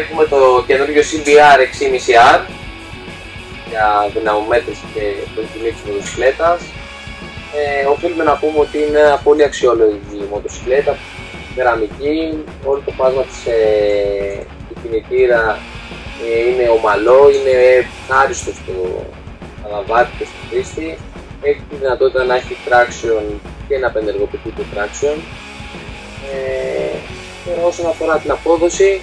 Έχουμε το καινούριο CBR 6,5R για δυναμομέτρηση και δοκιμή της μοτοσυκλέτας. Ε, οφείλουμε να πούμε ότι είναι ένα πολύ αξιόλογη μοτοσυκλέτα, γραμμική, όλο το φάσμα της ε, κινητήρα ε, είναι ομαλό, είναι άριστος στο αναβάτη και στο χρήστη. Έχει τη δυνατότητα να έχει traction και να απενεργοποιηθεί το traction. Ε, όσον αφορά την απόδοση,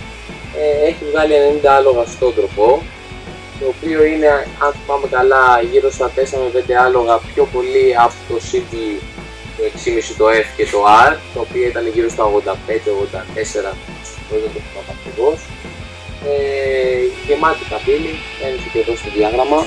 ε, έχει βγάλει 90 άλογα στον τροπό, το οποίο είναι, αν πάμε καλά, γύρω στα 4 με 5 άλογα πιο πολύ από το CD το 6,5 το F και το R, το οποίο ήταν γύρω στα 85-84, δεν το θυμάμαι ακριβώς. Ε, γεμάτη καμπύλη, φαίνεται και εδώ στο διάγραμμα.